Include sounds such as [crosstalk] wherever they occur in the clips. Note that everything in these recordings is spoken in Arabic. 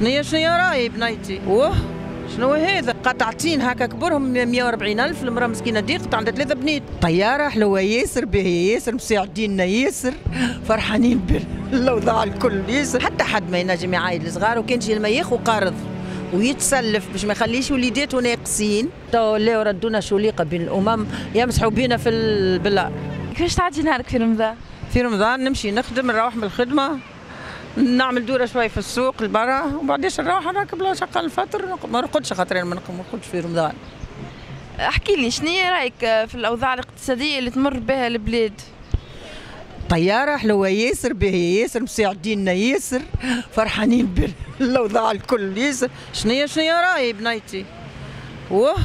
شنيا شنيا راهي بنيتي؟ واه شنو هذا؟ قطعتين هكا كبرهم 140 ألف المرأة مسكينة ضيقت عندها ثلاثة بنات طيارة حلوة ياسر باهية ياسر مساعديننا ياسر فرحانين بالأوضاع [laughs] الكل ياسر. حتى حد ما ينجم يعايد الصغار وكان جي الما ياخو قرض ويتسلف باش ما يخليش وليداته ناقصين تو لا ردونا شوليقة بين الأمم يمسحوا بينا في البلار كيفاش تعدي نهارك في رمضان؟ في رمضان نمشي نخدم نروح من الخدمة. نعمل دورة شوي في السوق لبرا وبعديش نروح نركب له شقه الفطر ما نرقدش خاطر ما نرقدش في رمضان. احكي لي شنو رأيك في الاوضاع الاقتصادية اللي تمر بها البلاد؟ طيارة حلوة ياسر باهيه ياسر مساعديننا ياسر فرحانين بالاوضاع [laughs] الكل ياسر. شنيا شنيا راهي بنيتي؟ واه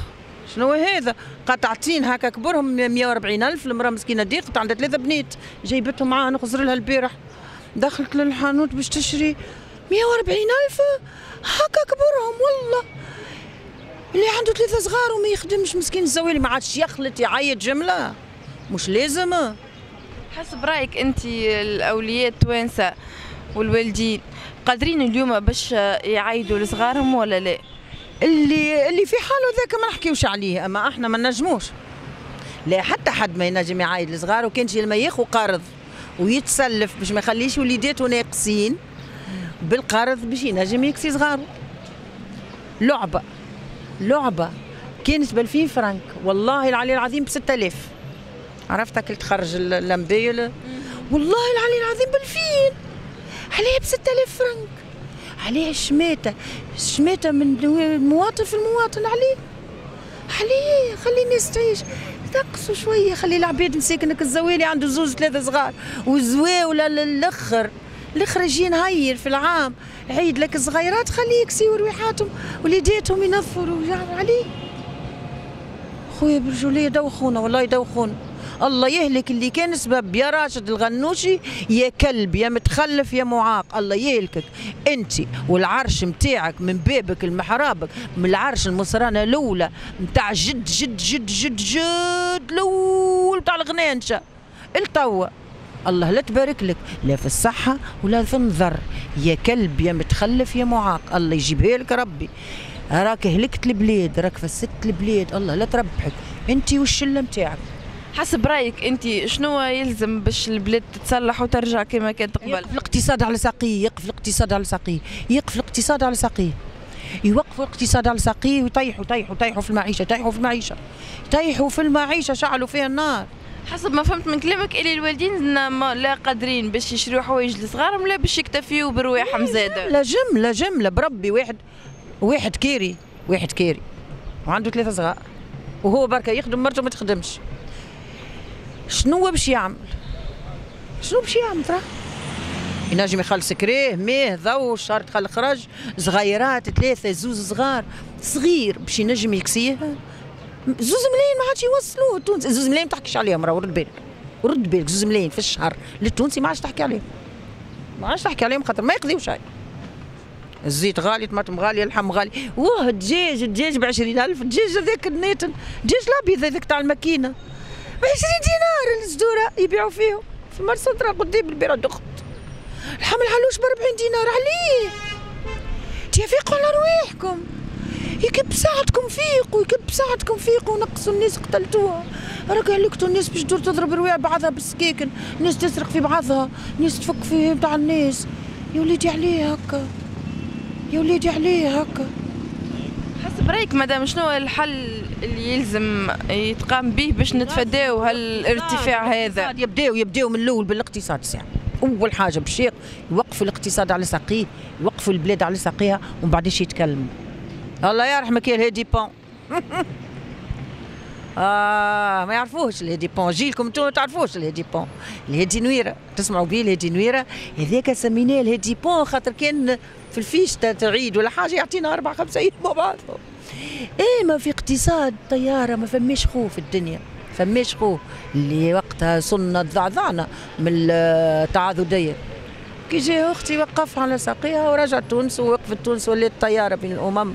شنو هذا؟ قطعتين هكا كبرهم 140 ألف المرأة مسكينة ضيقت عندها ثلاثة بنات جايبتهم معاها نخزر لها البارح. دخلت للحانوت باش تشري 140 ألف؟ هكا كبرهم والله. اللي عنده ثلاثة صغار وما يخدمش مسكين الزوالي ما عادش يخلط يعيط جملة. مش لازم. حسب رأيك أنت الاولياء التوانسه والوالدين قادرين اليوم باش يعيدوا لصغارهم ولا لا؟ اللي اللي في حاله ذاك ما نحكيوش عليه أما إحنا ما نجموش. لا حتى حد ما ينجم يعايد لصغاره وكان شي لما ياخذ قارض ويتسلف باش ما يخليش وليداته ناقصين بالقرض باش ينجم يكسي صغاره لعبة لعبة. كانت ب 2000 فرنك والله العلي العظيم ب 6000 عرفتك اللي تخرج اللمبيل والله العلي العظيم ب 2000 عليه ب 6000 فرنك عليه الشماته الشماته من المواطن في المواطن عليه. عليه خلي الناس تعيش نقصوا شوية خلي العباد مساكنك الزوالي عنده زوز ثلاثة صغار. وزواوله للاخر الأخر. يجي نهير في العام. عيد لك الصغيرات خليه يكسيو رواحاتهم وليداتهم ينظفوا عليه خويا برجولية دوخونا والله يدوخونا الله يهلك اللي كان سبب. يا راشد الغنوشي يا كلب يا متخلف يا معاق. الله يهلكك. انت والعرش متاعك من بابك المحرابك من العرش المصرانة الأولى متاع جد جد جد جد جد الأول تاع الغنانشة. التوا. الله لا تبارك لك. لا في الصحة ولا في النظر. يا كلب يا متخلف يا معاق. الله يجيبها لك ربي. راك هلكت البلاد راك فسدت البلاد. الله لا تربحك. انت والشلة متاعك. حسب رأيك أنت شنو يلزم باش البلاد تتصلح وترجع كما كانت قبل؟ يقف الاقتصاد على ساقيه يقف الاقتصاد على ساقيه يقف الاقتصاد على ساقيه يوقفوا الاقتصاد على ساقيه ويطيحوا يطيحوا يطيحوا في المعيشة يطيحوا في المعيشة. يطيحوا في المعيشة شعلوا فيها النار. حسب ما فهمت من كلامك اللي الوالدين لا قادرين باش يشريوا حوايج لصغارهم لا باش يكتفيوا برواحهم زاده؟ لا جملة جملة بربي واحد واحد كيري واحد كيري وعنده ثلاثة صغار وهو بركة يخدم مرته ما تخدمش. شنو باش يعمل؟ شنو باش يعمل ترى؟ ينجم يخلص كريه ميه ضو شهر دخل خرج صغيرات ثلاثة زوز صغار. صغير باش ينجم يكسيه. زوز ملايين ما عادش يوصلوه تونس زوز ملايين ما تحكيش عليهم راه ورد بالك. ورد بالك زوز ملايين في الشهر. للتونسي ما عادش تحكي عليهم. ما عادش تحكي عليهم خاطر ما يقضيو شيء الزيت غالي طماطم غالية اللحم غالي. واه الدجاج الدجاج ب 20000 الدجاج هذاك النيتن الدجاج الأبيض هذاك تاع الماكينة. ب 20 دينار الزدورة يبيعوا فيهم. في مرسى ترى قدام البيرة دخت الحم الحلوش ب 40 دينار عليه. تفيقوا على رواحكم يكب ساعتكم فيقوا يكب ساعتكم فيقوا ونقصوا الناس قتلتوها. راك هلكتوا الناس باش تدور تضرب رواح بعضها بالسكاكن ناس تسرق في بعضها. ناس تفك في بتاع الناس. يا وليدي عليه هكا. يا وليدي عليه هكا. حسب رايك مدام شنو الحل اللي يلزم يتقام به باش نتفاداو هالارتفاع هذا؟ يبداو يبداو من الأول بالاقتصاد ساعه أول حاجة باش يوقفوا الاقتصاد على ساقيه يوقفوا البلاد على ساقيها ومن بعدش يتكلموا. الله يرحمك يا الهادي بون. [laughs] آه ما يعرفوش الهادي بون جيلكم أنتم ما تعرفوش الهادي بون الهادي نويره تسمعوا به الهادي نويره هذاك سميناه الهادي بون خاطر كان في الفيشتة عيد ولا حاجة يعطينا أربع خمسة أيام مع بعضهم إيه ما في اقتصاد طياره ما فماش خوف في الدنيا فماش خوف اللي وقتها صرنا ضعضعنا من التعاضديه كي جا أختي وقف على ساقيها ورجعت تونس ووقفت تونس ولات طياره بين الامم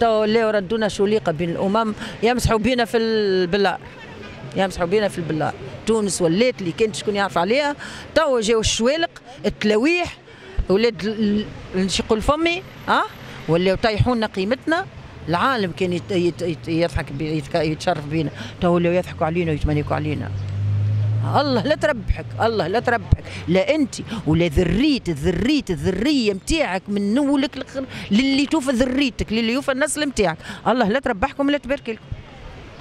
تو ولاو ردونا شوليقه بين الأمم. يمسحوا بينا في البلار يمسحوا بينا في البلار تونس ولات اللي كانت شكون يعرف عليها. تو جاو الشوالق التلاويح ولاد نشقوا الفمي ها؟ ولا يطيحونا قيمتنا. العالم كان يضحك يتشرف بينا. تو ولاو يضحكوا علينا ويتمنيكوا علينا. الله لا تربحك الله لا تربحك. لا أنت ولا ذريت ذريت الذريه متاعك من لخر- للي توفى ذريتك للي يوفى النسل متاعك. الله لا تربحكم لا تبارك لكم.